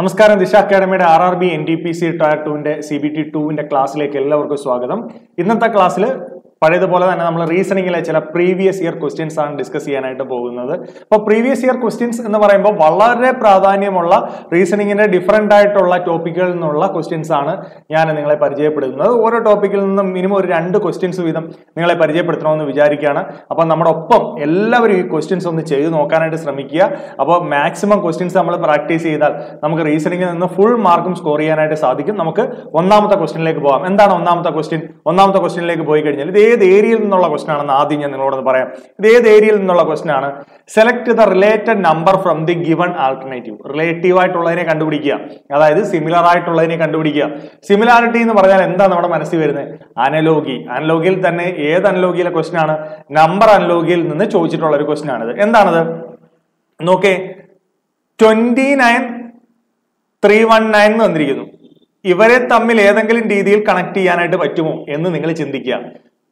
നമസ്കാരം. Disha അക്കാഡമിയുടെ R R B N D P C tier ടുവിന്റെ C B T ടുവിന്റെ ക്ലാസ്സിലേക്ക് എല്ലാവർക്കും സ്വാഗതം. ഇന്നത്തെ ക്ലാസ്സിൽ പഴയതുപോലെ തന്നെ നമ്മൾ റീസണിങ്ങിലെ ചില പ്രീവിയസ് ഇയർ ക്വസ്റ്റ്യൻസ് ആണ് ഡിസ്കസ് ചെയ്യാനായിട്ട് പോകുന്നത്. അപ്പോൾ പ്രീവിയസ് ഇയർ ക്വസ്റ്റ്യൻസ് എന്ന് പറയുമ്പോൾ വളരെ പ്രാധാന്യമുള്ള റീസണിങ്ങിന്റെ ഡിഫറെന്റ് ആയിട്ടുള്ള ടോപ്പിക്കുകളിൽ നിന്നുള്ള ക്വസ്റ്റ്യൻസ് ആണ് ഞാൻ നിങ്ങളെ പരിചയപ്പെടുത്തുന്നത്. ഓരോ ടോപ്പിക്കിൽ നിന്നും മിനിമം ഒരു രണ്ട് ക്വസ്റ്റ്യൻസ് വീതം നിങ്ങളെ പരിചയപ്പെടുത്തണമെന്ന് വിചാരിക്കുകയാണ്. അപ്പോൾ നമ്മുടെ ഒപ്പം എല്ലാവരും ഈ ക്വസ്റ്റ്യൻസ് ഒന്ന് ചെയ്ത് നോക്കാനായിട്ട് ശ്രമിക്കുക. അപ്പോൾ മാക്സിമം ക്വസ്റ്റ്യൻസ് നമ്മൾ പ്രാക്ടീസ് ചെയ്താൽ നമുക്ക് റീസണിങ്ങിൽ നിന്ന് ഫുൾ മാർക്കും സ്കോർ ചെയ്യാനായിട്ട് സാധിക്കും. നമുക്ക് ഒന്നാമത്തെ ക്വസ്റ്റ്യനിലേക്ക് പോകാം. എന്താണ് ഒന്നാമത്തെ ക്വസ്റ്റ്യൻ ഒന്നാമത്തെ ക്വസ്റ്റ്യനിലേക്ക് പോയി കഴിഞ്ഞാൽ ഇത് ഏത് ഏരിയയിൽ നിന്നുള്ള ക്വസ്റ്റൻ ആണെന്ന് ആദ്യം ഞാൻ നിങ്ങളോടൊന്ന് പറയാം. ഇത് ഏത് ഏരിയയിൽ നിന്നുള്ള ക്വസ്റ്റൻ ആണ്? Select the related number from the given alternative relative ആയിട്ടുള്ളതിനെ കണ്ടുപിടിക്കുക. അതായത് സിമിലർ ആയിട്ടുള്ളതിനെ കണ്ടുപിടിക്കുക. സിമിലാരിറ്റി എന്ന് പറഞ്ഞാൽ എന്താ നമ്മുടെ മനസ്സിൽ വരുന്നത്? അനലോഗി അനലോഗിയിൽ തന്നെ ഏത് അനലോഗിയിലെ ക്വസ്റ്റൻ ആണ്? നമ്പർ അനലോഗിയിൽ നിന്ന് ചോദിച്ചിട്ടുള്ള ഒരു ക്വസ്റ്റൻ ആണിത്. എന്താണത്? നോക്കേ. Twenty nine three one nine എന്ന് വന്നിരിക്കുന്നു. ഇവരെ തമ്മിൽ ഏതെങ്കിലും രീതിയിൽ കണക്ട് ചെയ്യാനായിട്ട് പറ്റുമോ എന്ന് നിങ്ങൾ ചിന്തിക്കുക.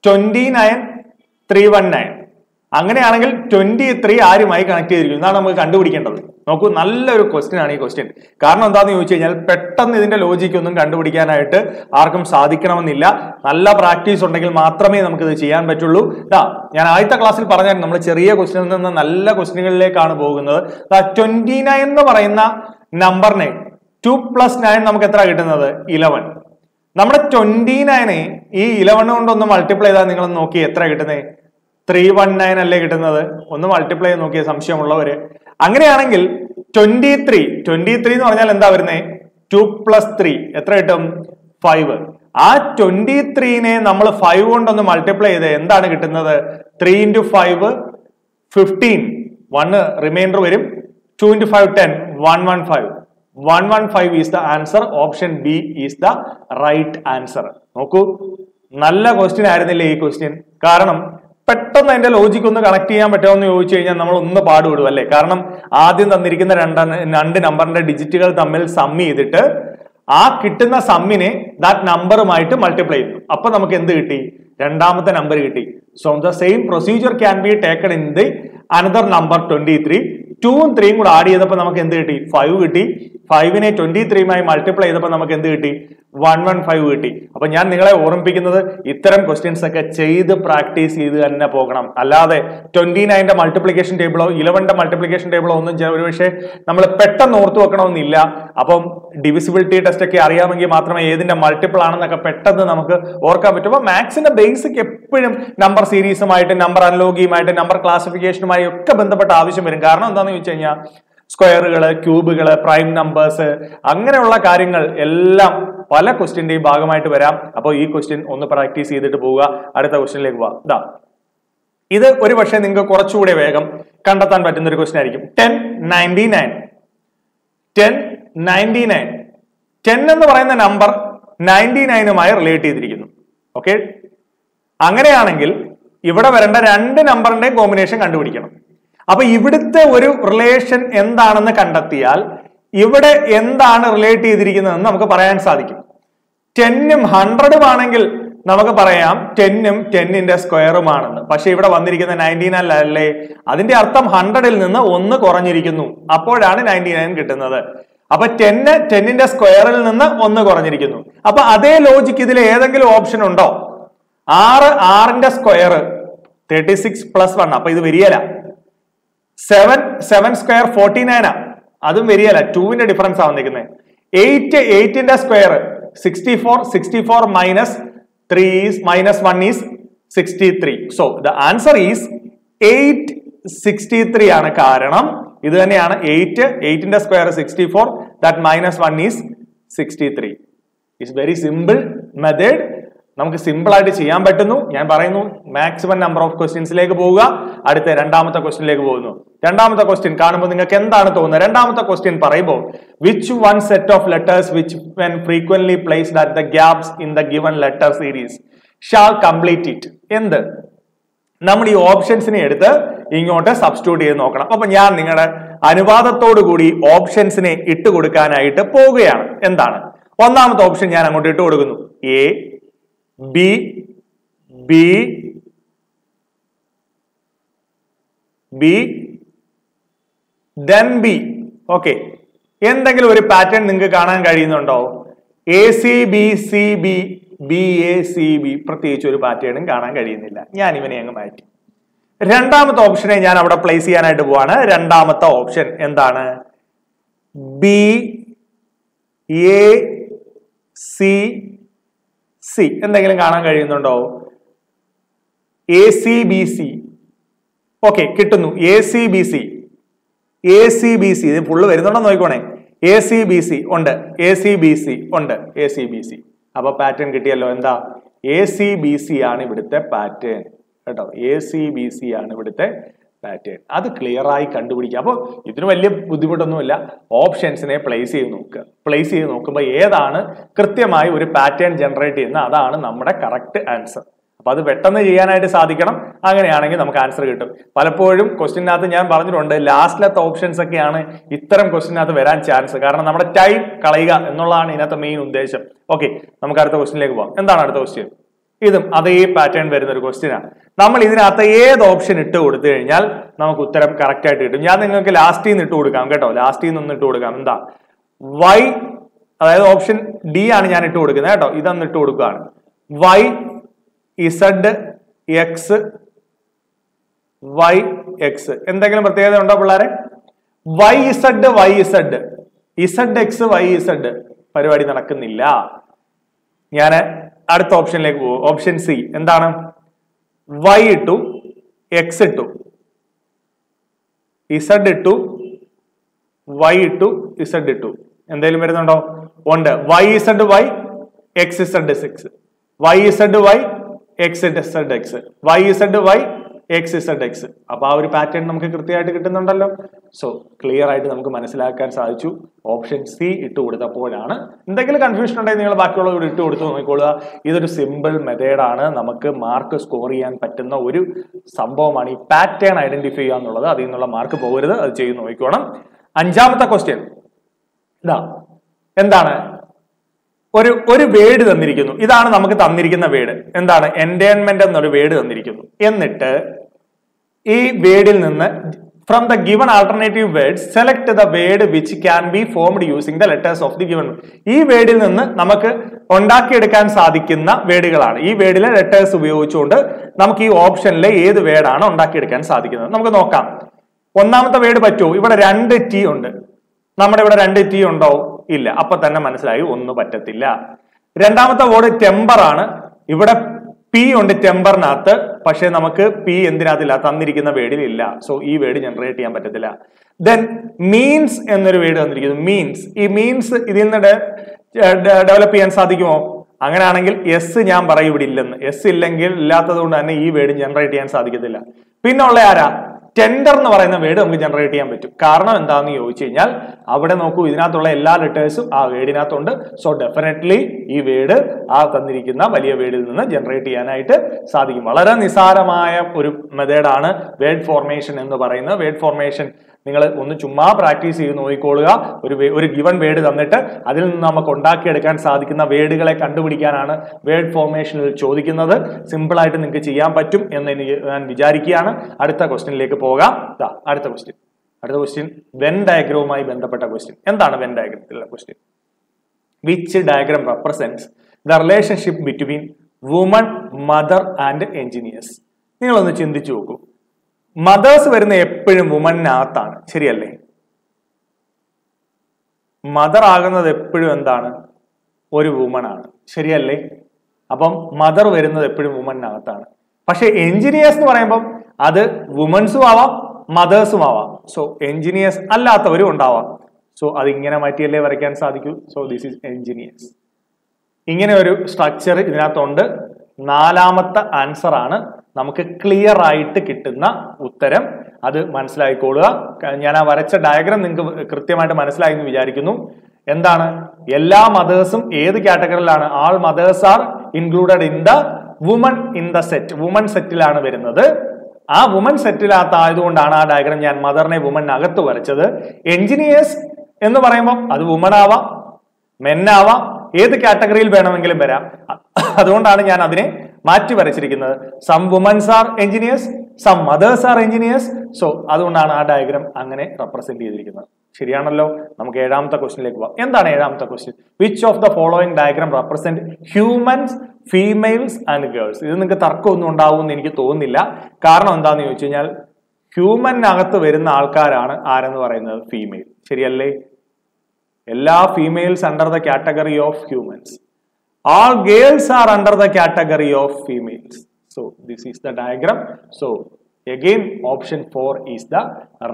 Twenty nine three one nine അങ്ങനെയാണെങ്കിൽ ട്വന്റി ത്രീ ആരുമായി കണക്ട് ചെയ്തിരിക്കുന്നു. എന്നാണ് നമുക്ക് കണ്ടുപിടിക്കേണ്ടത്. നോക്കൂ നല്ലൊരു ക്വസ്റ്റ്യൻ ആണ് ഈ ക്വസ്റ്റ്യൻ കാരണം എന്താണെന്ന് ചോദിച്ചു കഴിഞ്ഞാൽ പെട്ടെന്ന് ഇതിന്റെ ലോജിക് ഒന്നും കണ്ടുപിടിക്കാനായിട്ട് ആർക്കും സാധിക്കണമെന്നില്ല. നല്ല പ്രാക്ടീസ് ഉണ്ടെങ്കിൽ മാത്രമേ നമുക്ക് ഇത് ചെയ്യാൻ പറ്റുള്ളൂ. ഇതാ ഞാൻ ആദ്യത്തെ ക്ലാസ്സിൽ പറഞ്ഞാൽ നമ്മൾ ചെറിയ ക്വസ്റ്റ്യനിൽ നിന്ന് നല്ല ക്വസ്റ്റ്യനുകളിലേക്കാണ് പോകുന്നത്. ട്വന്റി നയൻ എന്ന് പറയുന്ന നമ്പറിനെ ടു പ്ലസ് നയൻ നമുക്ക് എത്ര കിട്ടുന്നത്? ഇലവൻ നമ്മുടെ ട്വന്റി നയനെ ഈ ഇലവൺ കൊണ്ട് ഒന്ന് മൾട്ടിപ്ലൈ ചെയ്താൽ നിങ്ങൾ നോക്കി എത്ര കിട്ടുന്നത് ത്രീ വൺ നയൻ അല്ലേ കിട്ടുന്നത്? ഒന്ന് മൾട്ടിപ്ലൈ ചെയ്ത് നോക്കിയ സംശയമുള്ളവര്. അങ്ങനെയാണെങ്കിൽ ട്വന്റി ത്രീ ട്വന്റി ത്രീ എന്ന് പറഞ്ഞാൽ എന്താ വരുന്നേ? ടു പ്ലസ് ത്രീ എത്ര കിട്ടും? ഫൈവ് ആ ട്വന്റി ത്രീനെ നമ്മൾ ഫൈവ് കൊണ്ടൊന്ന് മൾട്ടിപ്ലൈ ചെയ്ത് എന്താണ് കിട്ടുന്നത്? Three into five fifteen one remainder വരും. Two into five ten one one five one is the answer. Option B is the right answer. നോക്കൂ. നല്ല ക്വസ്റ്റ്യൻ ആയിരുന്നില്ലേ ഈ ക്വസ്റ്റ്യൻ കാരണം പെട്ടെന്ന് അതിന്റെ ലോജിക് ഒന്ന് കണക്ട് ചെയ്യാൻ പറ്റുമോ എന്ന് ചോദിച്ചു കഴിഞ്ഞാൽ നമ്മൾ ഒന്ന് പാടുവിടും അല്ലേ? കാരണം ആദ്യം തന്നിരിക്കുന്ന രണ്ട് രണ്ട് നമ്പറിന്റെ ഡിജിറ്റുകൾ തമ്മിൽ സം ചെയ്തിട്ട് ആ കിട്ടുന്ന സമ്മിനെ ദാറ്റ് നമ്പറുമായിട്ട് മൾട്ടിപ്ലൈ ചെയ്യുന്നു. അപ്പൊ നമുക്ക് എന്ത് കിട്ടി? രണ്ടാമത്തെ നമ്പർ കിട്ടി. So the same procedure can be taken in the another number twenty three ടൂവും ത്രീയും കൂടെ ആഡ് ചെയ്തപ്പോൾ നമുക്ക് എന്ത് കിട്ടി? ഫൈവ് കിട്ടി. ഫൈവിനെ ട്വന്റി ത്രീയുമായി മൾട്ടിപ്ലൈ ചെയ്തപ്പോൾ നമുക്ക് എന്ത് കിട്ടി? വൺ വൺ ഫൈവ് കിട്ടി. അപ്പൊ ഞാൻ നിങ്ങളെ ഓർമ്മിപ്പിക്കുന്നത് ഇത്തരം ക്വസ്റ്റ്യൻസ് ഒക്കെ ചെയ്ത് പ്രാക്ടീസ് ചെയ്ത് തന്നെ പോകണം. അല്ലാതെ ട്വന്റി നയന്റെ മൾട്ടിപ്ലിക്കേഷൻ ടേബിളോ ഇലവന്റെ മൾട്ടിപ്ലിക്കേഷൻ ടേബിളോ ഒന്നും ചെയ്യാൻ ഒരുപക്ഷെ നമ്മൾ പെട്ടെന്ന് ഓർത്തു വെക്കണമെന്നില്ല. അപ്പം ഡിവിസിബിലിറ്റി ടെസ്റ്റ് ഒക്കെ അറിയാമെങ്കിൽ മാത്രമേ ഏതിന്റെ മൾട്ടിപ്പിൾ ആണെന്നൊക്കെ പെട്ടെന്ന് നമുക്ക് ഓർക്കാൻ പറ്റും. അപ്പൊ മാത്സിന്റെ ബേസിക് എപ്പോഴും നമ്പർ സീരീസുമായിട്ട് നമ്പർ അനലോഗിയുമായിട്ട് നമ്പർ ക്ലാസിഫിക്കേഷനുമായി ഒക്കെ ബന്ധപ്പെട്ട ആവശ്യം വരും. കാരണം എന്താണെന്ന് ചോദിച്ചു കഴിഞ്ഞാൽ സ്ക്വയറുകൾ ക്യൂബുകൾ പ്രൈം നമ്പേഴ്സ് അങ്ങനെയുള്ള കാര്യങ്ങൾ എല്ലാം പല ക്വസ്റ്റ്യന്റെയും ഭാഗമായിട്ട് വരാം. അപ്പോൾ ഈ ക്വസ്റ്റ്യൻ ഒന്ന് പ്രാക്ടീസ് ചെയ്തിട്ട് പോവുക. അടുത്ത ക്വസ്റ്റ്യനിലേക്ക് പോവാം. ഇതാ ഇത് ഒരു പക്ഷേ നിങ്ങൾക്ക് കുറച്ചുകൂടെ വേഗം കണ്ടെത്താൻ പറ്റുന്ന ഒരു ക്വസ്റ്റ്യൻ ആയിരിക്കും ten ninety nine. Ten ninety nine. Ten എന്ന് പറയുന്ന നമ്പർ നയന്റി നയനുമായി റിലേറ്റ് ചെയ്തിരിക്കുന്നു. ഓക്കെ? അങ്ങനെയാണെങ്കിൽ ഇവിടെ വരേണ്ട രണ്ട് നമ്പറിന്റെയും കോമ്പിനേഷൻ കണ്ടുപിടിക്കണം. അപ്പൊ ഇവിടുത്തെ ഒരു റിലേഷൻ എന്താണെന്ന് കണ്ടെത്തിയാൽ ഇവിടെ എന്താണ് റിലേറ്റ് ചെയ്തിരിക്കുന്നതെന്ന് നമുക്ക് പറയാൻ സാധിക്കും. ടെന്നും ഹൺഡ്രഡും ആണെങ്കിൽ നമുക്ക് പറയാം ടെന്നും ടെന്നിന്റെ സ്ക്വയറുമാണെന്ന് പക്ഷെ ഇവിടെ വന്നിരിക്കുന്ന നയന്റി നയൻ അല്ലേ? അതിന്റെ അർത്ഥം ഹൺഡ്രഡിൽ നിന്ന് ഒന്ന് കുറഞ്ഞിരിക്കുന്നു. അപ്പോഴാണ് നയന്റി നയൻ കിട്ടുന്നത്. അപ്പൊ ടെന്ന് ടെന്നിന്റെ സ്ക്വയറിൽ നിന്ന് ഒന്ന് കുറഞ്ഞിരിക്കുന്നു. അപ്പൊ അതേ ലോജിക്ക് ഇതിൽ ഏതെങ്കിലും ഓപ്ഷൻ ഉണ്ടോ? ആറ് ആറിന്റെ square thirty six plus one അപ്പൊ ഇത് വരികയില്ല. സെവൻ സെവൻ സ്ക്വയർ ഫോർട്ടി നയനാ അതും വരികയല്ല. ടൂവിന്റെ ഡിഫറൻസ് ആവാൻ വന്നിരിക്കുന്നത് eight എയ്റ്റിന്റെ square sixty four sixty four minus three minus one is sixty three so the answer is eight sixty three ആണ് കാരണം ഇത് തന്നെയാണ് eight എയ്റ്റിന്റെ square sixty four that minus one is sixty three it's very simple method നമുക്ക് simple ആയിട്ട് ചെയ്യാൻ പറ്റുന്നു. ഞാൻ പറയുന്നു മാക്സിമം നമ്പർ ഓഫ് ക്വസ്റ്റ്യൻസിലേക്ക് പോവുക. അടുത്ത രണ്ടാമത്തെ ക്വസ്റ്റ്യനിലേക്ക് പോകുന്നു. രണ്ടാമത്തെ ക്വസ്റ്റ്യൻ കാണുമ്പോൾ നിങ്ങൾക്ക് എന്താണ് തോന്നുന്നത്? രണ്ടാമത്തെ ക്വസ്റ്റ്യൻ പറയുമ്പോൾ which one set of letters which when frequently placed at the gaps in the given letter series shall complete it എന്ത്? നമ്മൾ ഈ ഓപ്ഷൻസിനെ എടുത്ത് ഇങ്ങോട്ട് സബ്സ്റ്റിറ്റ്യൂട്ട് ചെയ്ത് നോക്കണം. അപ്പൊ ഞാൻ നിങ്ങളുടെ അനുവാദത്തോടു കൂടി ഓപ്ഷൻസിനെ ഇട്ട് കൊടുക്കാനായിട്ട് പോവുകയാണ്. എന്താണ്? ഒന്നാമത്തെ ഓപ്ഷൻ ഞാൻ അങ്ങോട്ട് ഇട്ട് കൊടുക്കുന്നു. A B B B then B okay എന്തെങ്കിലും ഒരു പാറ്റേൺ നിങ്ങൾക്ക് കാണാൻ കഴിയുന്നുണ്ടോ? A C B C B B A C B പ്രത്യേകിച്ച് ഒരു പാറ്റേണും കാണാൻ കഴിയുന്നില്ല. ഞാൻ ഇവനെ അങ്ങ് മാറ്റി. രണ്ടാമത്തെ ഓപ്ഷനെ ഞാൻ അവിടെ പ്ലേസ് ചെയ്യാനായിട്ട് പോവാണ്. രണ്ടാമത്തെ ഓപ്ഷൻ എന്താണ്? ബി എ സി സി എന്തെങ്കിലും കാണാൻ കഴിയുന്നുണ്ടോ? A C B C okay കിട്ടുന്നു. A C B C A C B C ഇത് ഫുള്ള് വരുന്നുണ്ടോ നോക്കിക്കോണേ. എ സി ബി സി ഉണ്ട്. എ സി ബി സി ഉണ്ട്. എ സി ബി സി അപ്പൊ പാറ്റേൺ കിട്ടിയല്ലോ. എന്താ? എ സി ബി സി ആണ് ഇവിടുത്തെ പാറ്റേൺ കേട്ടോ. എ സി ബി സി ആണ് ഇവിടുത്തെ പാറ്റേൺ അത് ക്ലിയറായി കണ്ടുപിടിക്കുക അപ്പോൾ ഇതിന് വലിയ ബുദ്ധിമുട്ടൊന്നുമില്ല. ഓപ്ഷൻസിനെ പ്ലേസ് ചെയ്ത് നോക്കുക. പ്ലേസ് ചെയ്ത് നോക്കുമ്പോൾ ഏതാണ് കൃത്യമായി ഒരു പാറ്റേൺ ജനറേറ്റ് ചെയ്യുന്ന അതാണ് നമ്മുടെ കറക്റ്റ് ആൻസർ അപ്പൊ അത് പെട്ടെന്ന് ചെയ്യാനായിട്ട് സാധിക്കണം. അങ്ങനെയാണെങ്കിൽ നമുക്ക് ആൻസർ കിട്ടും. പലപ്പോഴും ക്വസ്റ്റിനകത്ത് ഞാൻ പറഞ്ഞിട്ടുണ്ട് ലാസ്റ്റിലത്തെ ഓപ്ഷൻസ് ഒക്കെയാണ് ഇത്തരം ക്വസ്റ്റിനകത്ത് വരാൻ ചാൻസ് കാരണം നമ്മുടെ ടൈം കളയുക എന്നുള്ളതാണ് ഇതിനകത്ത് മെയിൻ ഉദ്ദേശം. ഓക്കെ നമുക്ക് അടുത്ത ക്വസ്റ്റിനിലേക്ക് പോകാം എന്താണ് അടുത്ത ക്വസ്റ്റ്യൻ ഇതും അതേ പാറ്റേൺ വരുന്ന ഒരു ക്വസ്റ്റ്യൻ ആണ്. നമ്മൾ ഇതിനകത്ത് ഏത് ഓപ്ഷൻ ഇട്ട് കൊടുത്തു കഴിഞ്ഞാൽ നമുക്ക് ഉത്തരം കറക്റ്റ് ആയിട്ട് കിട്ടും. ഞാൻ നിങ്ങൾക്ക് ലാസ്റ്റിൽ നിന്ന് ഇട്ട് കൊടുക്കാം കേട്ടോ. ലാസ്റ്റിൽ നിന്ന് ഇട്ട് കൊടുക്കാം. എന്താ? വൈ അതായത് ഓപ്ഷൻ ഡി ആണ് ഞാൻ ഇട്ട് കൊടുക്കുന്നത് കേട്ടോ. ഇതൊന്ന് ഇട്ട് കൊടുക്കുകയാണ്. Y Z X Y X എന്തെങ്കിലും പ്രത്യേകത ഉണ്ടോ പിള്ളേരെ? Y Z Y Z Z X Y Z പരിപാടി നടക്കുന്നില്ല. ഞാൻ അടുത്ത ഓപ്ഷനിലേക്ക് പോകും. Option C. എന്താണ്? വൈ ഇട്ടു എക്സ് ഇട്ടു ഇസഡ് ഇട്ടു വൈ ഇട്ടു ഇസഡ് ഇട്ടു. എന്തെങ്കിലും വരുന്നുണ്ടോ? ഉണ്ട്. Y Z Y X Z six Y Z Y X Z X Y Z Y X Z X അപ്പൊ ആ ഒരു പാറ്റേൺ നമുക്ക് കൃത്യമായിട്ട് കിട്ടുന്നുണ്ടല്ലോ. സോ ക്ലിയർ ആയിട്ട് നമുക്ക് മനസ്സിലാക്കാൻ സാധിച്ചു. ഓപ്ഷൻ സി ഇട്ട് കൊടുത്തപ്പോഴാണ് എന്തെങ്കിലും കൺഫ്യൂഷൻ ഉണ്ടെങ്കിൽ നിങ്ങൾ ബാക്കിയുള്ളത് കൂടി ഇട്ട് കൊടുത്ത് നോക്കിക്കൊള്ളുക ഇതൊരു സിമ്പിൾ മെത്തേഡാണ് നമുക്ക് മാർക്ക് സ്കോർ ചെയ്യാൻ പറ്റുന്ന ഒരു സംഭവമാണ് ഈ പാറ്റേൺ ഐഡന്റിഫൈ ചെയ്യുക എന്നുള്ളത്. അതിൽ നിന്നുള്ള മാർക്ക് പോകരുത്. അത് ചെയ്ത് നോക്കിക്കോണം. അഞ്ചാമത്തെ ക്വസ്റ്റ്യൻ ഇതാ എന്താണ്? ഒരു ഒരു വേഡ് തന്നിരിക്കുന്നു. ഇതാണ് നമുക്ക് തന്നിരിക്കുന്ന വേഡ് എന്താണ്? എന്റേൺമെന്റ് എന്നൊരു വേഡ് തന്നിരിക്കുന്നു. എന്നിട്ട് ഈ വേഡിൽ നിന്ന് from the given alternative word select the word which can be formed using the letters of the given ഈ വേഡിൽ നിന്ന് നമുക്ക് ഉണ്ടാക്കിയെടുക്കാൻ സാധിക്കുന്ന വേഡുകളാണ് ഈ വേഡിലെ ലെറ്റേഴ്സ് ഉപയോഗിച്ചുകൊണ്ട് നമുക്ക് ഈ ഓപ്ഷനിലെ ഏത് വേഡാണ് ഉണ്ടാക്കിയെടുക്കാൻ സാധിക്കുന്നത്? നമുക്ക് നോക്കാം. ഒന്നാമത്തെ വേഡ് പറ്റുമോ ഇവിടെ രണ്ട് ടി ഉണ്ട്. നമ്മുടെ ഇവിടെ രണ്ട് ടി ഉണ്ടോ? ഇല്ല. അപ്പൊ തന്നെ മനസ്സിലായി ഒന്നും പറ്റത്തില്ല. രണ്ടാമത്തെ വേർഡ് ടെമ്പർ ആണ്. ഇവിടെ പി ഉണ്ട് ടെമ്പറിനകത്ത് പക്ഷെ നമുക്ക് പി എന്തിനകത്തില്ല? തന്നിരിക്കുന്ന വേർഡിൽ ഇല്ല. സോ ഈ വേർഡ് ജനറേറ്റ് ചെയ്യാൻ പറ്റത്തില്ല. ദെൻ മീൻസ് എന്നൊരു വേർഡ് തന്നിരിക്കുന്നു. മീൻസ് ഈ മീൻസ് ഇതിൽ നിന്ന് ഡെവലപ്പ് ചെയ്യാൻ സാധിക്കുമോ? അങ്ങനെയാണെങ്കിൽ എസ് ഞാൻ പറയും ഇവിടെ ഇല്ലെന്ന്. എസ് ഇല്ലെങ്കിൽ ഇല്ലാത്തത് കൊണ്ട് തന്നെ ഈ വേർഡ് ജനറേറ്റ് ചെയ്യാൻ സാധിക്കത്തില്ല. പിന്നെ ഉള്ള ആരാ? ടെൻഡർ എന്ന് പറയുന്ന വേർഡ് നമുക്ക് ജനറേറ്റ് ചെയ്യാൻ പറ്റും. കാരണം എന്താണെന്ന് ചോദിച്ചു കഴിഞ്ഞാൽ അവിടെ നോക്കൂ ഇതിനകത്തുള്ള എല്ലാ ലെറ്റേഴ്സും ആ വേർഡിനകത്തുണ്ട് സോ ഡെഫിനറ്റ്ലി ഈ വേർഡ് ആ തന്നിരിക്കുന്ന വലിയ വേർഡിൽ നിന്ന് ജനറേറ്റ് ചെയ്യാനായിട്ട് സാധിക്കും. വളരെ നിസാരമായ ഒരു മെത്തേഡാണ് വേർഡ് ഫോർമേഷൻ എന്ന് പറയുന്നത്. വേർഡ് ഫോർമേഷൻ നിങ്ങൾ ഒന്ന് ചുമ്മാ പ്രാക്ടീസ് ചെയ്ത് നോക്കിക്കൊള്ളുക ഒരു ഒരു ഗിവൺ വേഡ് തന്നിട്ട് അതിൽ നിന്ന് നമുക്ക് ഉണ്ടാക്കിയെടുക്കാൻ സാധിക്കുന്ന വേഡുകളെ കണ്ടുപിടിക്കാനാണ് വേഡ് ഫോർമേഷനിൽ ചോദിക്കുന്നത്. സിമ്പിളായിട്ട് നിങ്ങൾക്ക് ചെയ്യാൻ പറ്റും എന്ന് എനിക്ക് ഞാൻ വിചാരിക്കുകയാണ്. അടുത്ത ക്വസ്റ്റ്യനിലേക്ക് പോകാം. അടുത്ത ക്വസ്റ്റ്യൻ അടുത്ത ക്വസ്റ്റ്യൻ വെൻ ഡയഗ്രവുമായി ബന്ധപ്പെട്ട ക്വസ്റ്റ്യൻ എന്താണ് Venn ഡയഗ്രത്തിലുള്ള question which diagram represents the relationship between woman mother and engineers നിങ്ങളൊന്ന് ചിന്തിച്ചു നോക്കൂ. മദേഴ്സ് വരുന്ന എപ്പോഴും വുമനകത്താണ് ശരിയല്ലേ? മദർ ആകുന്നത് എപ്പോഴും എന്താണ്? ഒരു വുമൺ ആണ് ശരിയല്ലേ? അപ്പം മദർ വരുന്നത് എപ്പോഴും വുമനകത്താണ് പക്ഷെ എഞ്ചിനീയേഴ്സ് എന്ന് പറയുമ്പം അത് വുമൻസും ആവാം മദേഴ്സും ആവാം. സോ എഞ്ചിനീയേഴ്സ് അല്ലാത്തവരും ഉണ്ടാവാം. സോ അത് ഇങ്ങനെ മാറ്റിയല്ലേ വരയ്ക്കാൻ സാധിക്കൂ? സോ ദിസ് ഈസ് എഞ്ചിനീയേഴ്സ് ഇങ്ങനെ ഒരു സ്ട്രക്ചർ ഇതിനകത്തുണ്ട്. നാലാമത്തെ ആൻസർ ആണ് നമുക്ക് ക്ലിയർ ആയിട്ട് കിട്ടുന്ന ഉത്തരം. അത് മനസ്സിലായിക്കോളുക. ഞാൻ ആ വരച്ച ഡയഗ്രാം നിങ്ങൾക്ക് കൃത്യമായിട്ട് മനസ്സിലായി എന്ന് വിചാരിക്കുന്നു. എന്താണ്? എല്ലാ മദേഴ്സും ഏത് കാറ്റഗറിയിലാണ് all mothers are included in the woman in the set woman സെറ്റിലാണ് വരുന്നത്. ആ വുമൺ സെറ്റിലാത്ത ആയതുകൊണ്ടാണ് ആ ഡയഗ്രാം ഞാൻ മദറിനെ വുമണിനകത്ത് വരച്ചത്. എഞ്ചിനീയേഴ്സ് എന്ന് പറയുമ്പോൾ അത് വുമൺ ആവാം മെന്നാവാം ഏത് കാറ്റഗറിയിൽ വേണമെങ്കിലും വരാം. അതുകൊണ്ടാണ് ഞാൻ അതിനെ മാറ്റി വരച്ചിരിക്കുന്നത്. Some womans are engineers some mothers are engineers so അതുകൊണ്ടാണ് ആ ഡയഗ്രാം അങ്ങനെ റെപ്രസെന്റ് ചെയ്തിരിക്കുന്നത്. ശരിയാണല്ലോ? നമുക്ക് ഏഴാമത്തെ ക്വസ്റ്റിനിലേക്ക് പോകാം എന്താണ് ഏഴാമത്തെ question which of the following diagram represent humans females and girls ഇത് നിങ്ങൾക്ക് തർക്കമൊന്നും ഉണ്ടാവുമെന്ന് എനിക്ക് തോന്നുന്നില്ല. കാരണം എന്താണെന്ന് ചോദിച്ചു കഴിഞ്ഞാൽ ഹ്യൂമനകത്ത് വരുന്ന ആൾക്കാരാണ് ആരെന്ന് പറയുന്നത്? ഫീമെയിൽ ശരിയല്ലേ? എല്ലാ females under the category of humans all girls are under the category of females. So this is the diagram. So again option 4 is the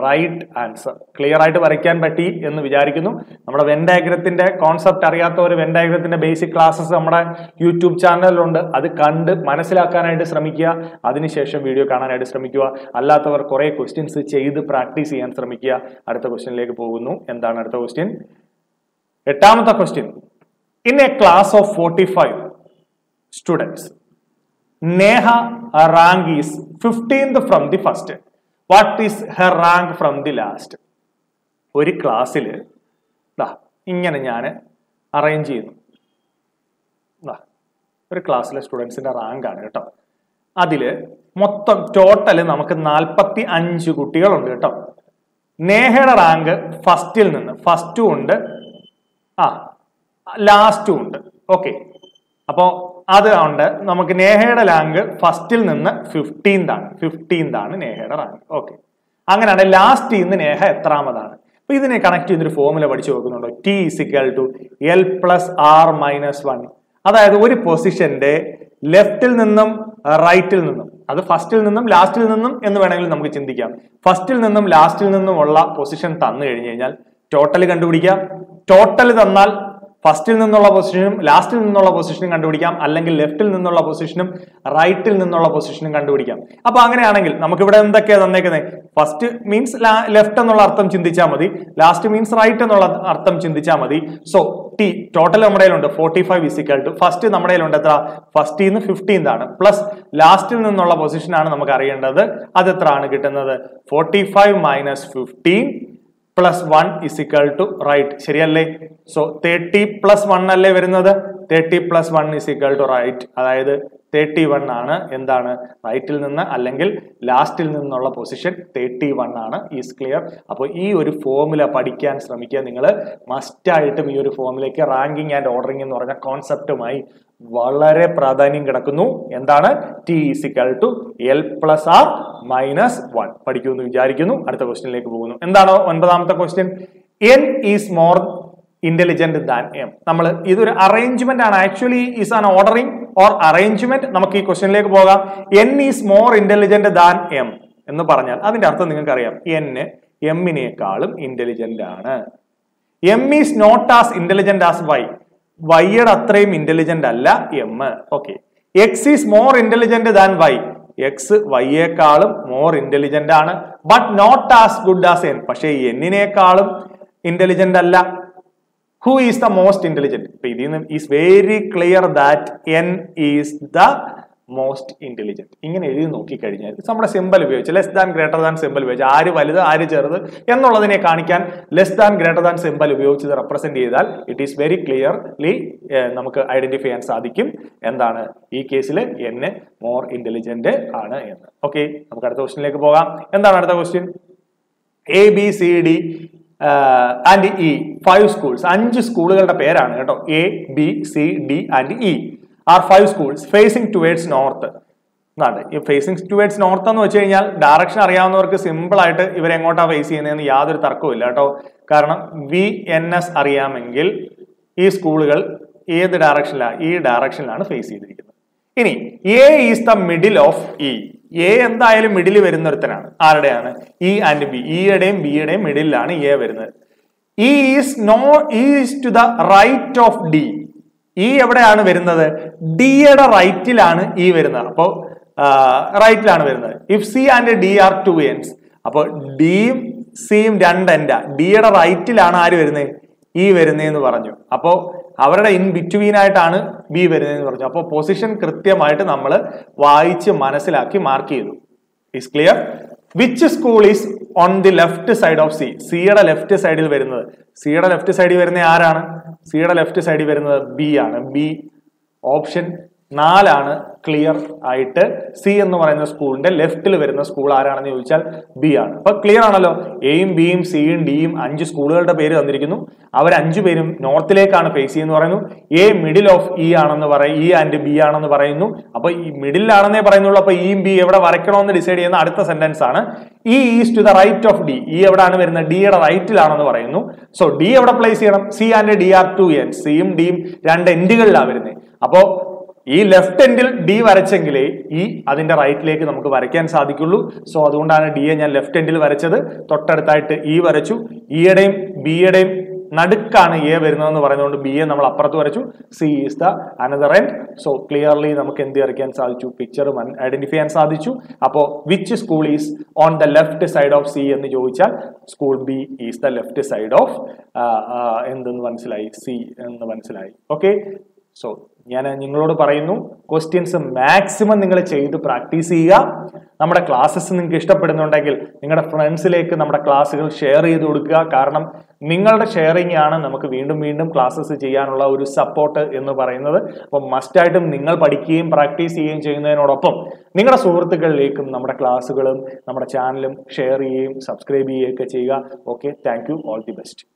right answer. Clear ആയിട്ട് വരയ്ക്കാൻ പറ്റി എന്ന് വിചാരിക്കുന്നു. നമ്മുടെ വെൻ ഡയഗ്രത്തിന്റെ കോൺസെപ്റ്റ് അറിയാത്തവർ വെൻ ഡയഗ്രത്തിന്റെ ബേസിക് ക്ലാസ്സസ് നമ്മുടെ യൂട്യൂബ് ചാനലിലുണ്ട് അത് കണ്ട് മനസ്സിലാക്കാനായിട്ട് ശ്രമിക്കുക. അതിനുശേഷം വീഡിയോ കാണാനായിട്ട് ശ്രമിക്കുക. അല്ലാത്തവർ കുറെ ക്വസ്റ്റ്യൻസ് ചെയ്ത് പ്രാക്ടീസ് ചെയ്യാൻ ശ്രമിക്കുക. അടുത്ത ക്വസ്റ്റ്യനിലേക്ക് പോകുന്നു. എന്താണ് അടുത്ത ക്വസ്റ്റ്യൻ എട്ടാമത്തെ question In a class of 45 students, Neha rank is 15th from the first. What is her rank from the last? ഒരു ക്ലാസ്സിൽ ഇങ്ങനെ ഞാൻ അറേഞ്ച് ദാ ഒരു ക്ലാസ്സിലെ സ്റ്റുഡൻസിന്റെ റാങ്ക് ആണ് കേട്ടോ അതിൽ മൊത്തം ടോട്ടൽ നമുക്ക് നാൽപ്പത്തി അഞ്ച് കുട്ടികളുണ്ട് കേട്ടോ നേഹയുടെ റാങ്ക് ഫസ്റ്റിൽ നിന്ന് ഫസ്റ്റും ഉണ്ട് ആ ലാസ്റ്റും ഉണ്ട്. ഓക്കെ അപ്പോൾ അത് ഉണ്ട് നമുക്ക് നേഹയുടെ റാങ്ക് ഫസ്റ്റിൽ നിന്ന് ഫിഫ്റ്റീൻതാണ് ഫിഫ്റ്റീൻതാണ് നേഹയുടെ റാങ്ക് ഓക്കെ അങ്ങനെയാണ് ലാസ്റ്റ് ഇന്ന് നേഹ എത്രാമതാണ്. അപ്പൊ ഇതിനെ കണക്ട് ചെയ്തൊരു ഫോമുല പഠിച്ചു നോക്കുന്നുണ്ടോ? T is equal to L plus R minus one അതായത് ഒരു പൊസിഷന്റെ ലെഫ്റ്റിൽ നിന്നും റൈറ്റിൽ നിന്നും അത് ഫസ്റ്റിൽ നിന്നും ലാസ്റ്റിൽ നിന്നും എന്ന് വേണമെങ്കിൽ നമുക്ക് ചിന്തിക്കാം. ഫസ്റ്റിൽ നിന്നും ലാസ്റ്റിൽ നിന്നും ഉള്ള പൊസിഷൻ തന്നു കഴിഞ്ഞു കഴിഞ്ഞാൽ ടോട്ടൽ കണ്ടുപിടിക്കാം. ടോട്ടൽ തന്നാൽ ഫസ്റ്റിൽ നിന്നുള്ള പൊസിഷനും ലാസ്റ്റിൽ നിന്നുള്ള പൊസിഷനും കണ്ടുപിടിക്കാം. അല്ലെങ്കിൽ ലെഫ്റ്റിൽ നിന്നുള്ള പൊസിഷനും റൈറ്റിൽ നിന്നുള്ള പൊസിഷനും കണ്ടുപിടിക്കാം. അപ്പൊ അങ്ങനെയാണെങ്കിൽ നമുക്ക് ഇവിടെ എന്തൊക്കെയാ തന്നേക്കുന്നത് ഫസ്റ്റ് മീൻസ് ലെഫ്റ്റ് എന്നുള്ള അർത്ഥം ചിന്തിച്ചാൽ മതി. ലാസ്റ്റ് മീൻസ് റൈറ്റ് എന്നുള്ള അർത്ഥം ചിന്തിച്ചാൽ മതി. സോ ടി ടോട്ടൽ നമ്മുടെ കയ്യിലുണ്ട്. Forty five is equal to first നമ്മുടെ കയ്യിലുണ്ട് എത്ര? ഫസ്റ്റിൽ നിന്ന് ഫിഫ്റ്റീൻത് ആണ്. പ്ലസ് ലാസ്റ്റിൽ നിന്നുള്ള പൊസിഷനാണ് നമുക്ക് അറിയേണ്ടത്. അത് എത്ര ആണ് കിട്ടുന്നത്? Forty five minus fifteen plus one is equal to right ശരിയല്ലേ? സോ തേർട്ടി പ്ലസ് വൺ അല്ലേ വരുന്നത്? Thirty plus one is equal to right അതായത് തേർട്ടി വൺ ആണ്. എന്താണ്? റൈറ്റിൽ നിന്ന് അല്ലെങ്കിൽ ലാസ്റ്റിൽ നിന്നുള്ള പൊസിഷൻ തേർട്ടി വൺ ആണ്. ഈസ് ക്ലിയർ അപ്പോൾ ഈ ഒരു ഫോമുല പഠിക്കാൻ ശ്രമിക്കുക. നിങ്ങൾ മസ്റ്റായിട്ടും ഈ ഒരു ഫോമിലേക്ക് റാങ്കിങ് ആൻഡ് ഓർഡറിംഗ് എന്ന് പറഞ്ഞ കോൺസെപ്റ്റുമായി വളരെ പ്രാധാന്യം കിടക്കുന്നു. എന്താണ്? T is equal to L plus R minus one പഠിക്കുമെന്ന് വിചാരിക്കുന്നു. അടുത്ത ക്വസ്റ്റ്യനിലേക്ക് പോകുന്നു. എന്താണോ ഒൻപതാമത്തെ question N is more intelligent than M നമ്മൾ ഇതൊരു അറേഞ്ച്മെന്റ് ആണ്. Actually is an ordering or arrangement നമുക്ക് ഈ ക്വസ്റ്റ്യനിലേക്ക് പോകാം. N is more intelligent than M എന്ന് പറഞ്ഞാൽ അതിന്റെ അർത്ഥം നിങ്ങൾക്ക് അറിയാം എൻ എമ്മിനേക്കാളും ഇന്റലിജന്റ് ആണ്. M is not as intelligent as Y വൈയുടെ അത്രയും ഇന്റലിജന്റ് അല്ല M okay X is more intelligent than Y X വൈയേക്കാളും more intelligent ആണ്. But not as good as N പക്ഷേ എന്നിനേക്കാളും ഇന്റലിജന്റ് അല്ല. Who is the most intelligent ഇപ്പൊ ഇതിൽ നിന്ന് is very clear that N is the most intelligent ഇങ്ങനെ എഴുതി നോക്കിക്കഴിഞ്ഞാൽ നമ്മുടെ സിമ്പൽ ഉപയോഗിച്ച് less than greater than symbol ഉപയോഗിച്ച് ആര് വലുത് ആര് ചെറുത് എന്നുള്ളതിനെ കാണിക്കാൻ less than greater than symbol ഉപയോഗിച്ച് റെപ്രസെന്റ് ചെയ്താൽ ഇറ്റ് ഈസ് വെരി ക്ലിയർലി നമുക്ക് ഐഡന്റിഫൈ ചെയ്യാൻ സാധിക്കും എന്താണ് ഈ കേസിൽ എന്നെ മോർ ഇന്റലിജന്റ് ആണ് എന്ന്. ഓക്കെ നമുക്ക് അടുത്ത ക്വസ്റ്റിനിലേക്ക് പോകാം. എന്താണ് അടുത്ത question A B C D and E five schools അഞ്ച് സ്കൂളുകളുടെ പേരാണ് കേട്ടോ. A B C D and E are five schools facing towards north എന്നാണ് ഈ ഫേസിംഗ് ടുവേഡ്സ് നോർത്ത് എന്ന് വെച്ച് കഴിഞ്ഞാൽ ഡയറക്ഷൻ അറിയാവുന്നവർക്ക് സിമ്പിളായിട്ട് ഇവരെങ്ങോട്ടാണ് ഇവരെങ്ങോട്ടാ ഫേസ് ചെയ്യുന്നതെന്ന് യാതൊരു തർക്കവും കേട്ടോ. കാരണം വി എൻ എസ് അറിയാമെങ്കിൽ ഈ സ്കൂളുകൾ ഏത് ഡയറക്ഷനിലാണ് ഈ ഡയറക്ഷനിലാണ് ഫേസ് ചെയ്തിരിക്കുന്നത്. ഇനി A is the middle of E A എന്തായാലും മിഡിൽ വരുന്ന ഒരുത്തനാണ് ആരുടെയാണ് ഇ ആൻഡ് ബി ഇയുടെയും ബിയുടെയും മിഡിലാണ് എ വരുന്നത്. E is no is to the right of D E എവിടെയാണ് വരുന്നത്? ഡിയുടെ റൈറ്റിലാണ് ഇ വരുന്നത്. അപ്പോൾ റൈറ്റിലാണ് വരുന്നത്. If C and D are two ends അപ്പോൾ ഡിയും സിയും രണ്ട് എൻഡാ ഡിയുടെ റൈറ്റിലാണ് ആര് വരുന്നത്? ഇ വരുന്നതെന്ന് പറഞ്ഞു. അപ്പോൾ അവരുടെ ഇൻ ബിറ്റ്വീൻ ആയിട്ടാണ് ബി വരുന്നതെന്ന് പറഞ്ഞു. അപ്പോൾ പൊസിഷൻ കൃത്യമായിട്ട് നമ്മൾ വായിച്ച് മനസ്സിലാക്കി മാർക്ക് ചെയ്തു. Is clear which school is on the left side of C സിയുടെ ലെഫ്റ്റ് സൈഡിൽ വരുന്നത്. സിയുടെ ലെഫ്റ്റ് സൈഡിൽ വരുന്ന ആരാണ്? സിയുടെ ലെഫ്റ്റ് സൈഡിൽ വരുന്നത് ബി ആണ്. ബി ഓപ്ഷൻ നാലാണ് ക്ലിയർ ആയിട്ട് സി എന്ന് പറയുന്ന സ്കൂളിന്റെ ലെഫ്റ്റിൽ വരുന്ന സ്കൂൾ ആരാണെന്ന് ചോദിച്ചാൽ ബി ആണ്. അപ്പൊ ക്ലിയർ ആണല്ലോ? എയും ബിയും സിയും ഡിയും അഞ്ച് സ്കൂളുകളുടെ പേര് തന്നിരിക്കുന്നു. അവർ അഞ്ചു പേരും നോർത്തിലേക്കാണ് ഫേസ് ചെയ്യുന്നത് പറയുന്നു. എ മിഡിൽ ഓഫ് ഇ ആണെന്ന് പറയും ഇ ആൻഡ് ബി ആണെന്ന് പറയുന്നു. അപ്പൊ ഈ മിഡിലാണെന്നേ പറയുന്നുള്ളൂ. അപ്പൊ ഇയും ബി എവിടെ വരയ്ക്കണമെന്ന് ഡിസൈഡ് ചെയ്യുന്ന അടുത്ത സെന്റൻസ് ആണ്. E is to the right of D. E എവിടെയാണ് വരുന്നത്? ഡിയുടെ റൈറ്റിലാണെന്ന് പറയുന്നു. സോ ഡി എവിടെ പ്ലേസ് ചെയ്യണം? C and D are two end. സിയും ഡിയും രണ്ട് എൻഡുകളിലാണ് വരുന്നത്. അപ്പോ ഈ ലെഫ്റ്റ് എൻഡിൽ ഡി വരച്ചെങ്കിലേ ഈ അതിന്റെ റൈറ്റിലേക്ക് നമുക്ക് വരയ്ക്കാൻ സാധിക്കുള്ളൂ. സോ അതുകൊണ്ടാണ് ഡിയെ ഞാൻ ലെഫ്റ്റ് എൻഡിൽ വരച്ചത്. തൊട്ടടുത്തായിട്ട് ഇ വരച്ചു. ഇയുടെയും ബിയുടെയും നടുക്കാണ് എ വരുന്നതെന്ന് പറയുന്നതുകൊണ്ട് ബി എ നമ്മൾ അപ്പുറത്ത് വരച്ചു. C is the another end so clearly നമുക്ക് എന്ത് വരയ്ക്കാൻ സാധിച്ചു? പിക്ചർ ഐഡന്റിഫൈ ചെയ്യാൻ സാധിച്ചു. അപ്പോൾ which school is on the left side of C എന്ന് ചോദിച്ചാൽ school B is the left side of എന്തെന്ന് മനസ്സിലായി? സി എന്ന് മനസ്സിലായി. ഓക്കെ സോ ഞാൻ നിങ്ങളോട് പറയുന്നു ക്വസ്റ്റ്യൻസ് മാക്സിമം നിങ്ങൾ ചെയ്ത് പ്രാക്ടീസ് ചെയ്യുക. നമ്മുടെ ക്ലാസ്സസ് നിങ്ങൾക്ക് ഇഷ്ടപ്പെടുന്നുണ്ടെങ്കിൽ നിങ്ങളുടെ ഫ്രണ്ട്സിലേക്ക് നമ്മുടെ ക്ലാസ്സുകൾ ഷെയർ ചെയ്ത് കൊടുക്കുക. കാരണം നിങ്ങളുടെ ഷെയറിംഗ് ആണ് നമുക്ക് വീണ്ടും വീണ്ടും ക്ലാസ്സസ് ചെയ്യാനുള്ള ഒരു സപ്പോർട്ട് എന്ന് പറയുന്നത്. അപ്പം മസ്റ്റായിട്ടും നിങ്ങൾ പഠിക്കുകയും പ്രാക്ടീസ് ചെയ്യുകയും ചെയ്യുന്നതിനോടൊപ്പം നിങ്ങളുടെ സുഹൃത്തുക്കളിലേക്കും നമ്മുടെ ക്ലാസ്സുകളും നമ്മുടെ ചാനലും ഷെയർ ചെയ്യുകയും സബ്സ്ക്രൈബ് ചെയ്യുകയൊക്കെ ചെയ്യുക. Okay thank all the best